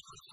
you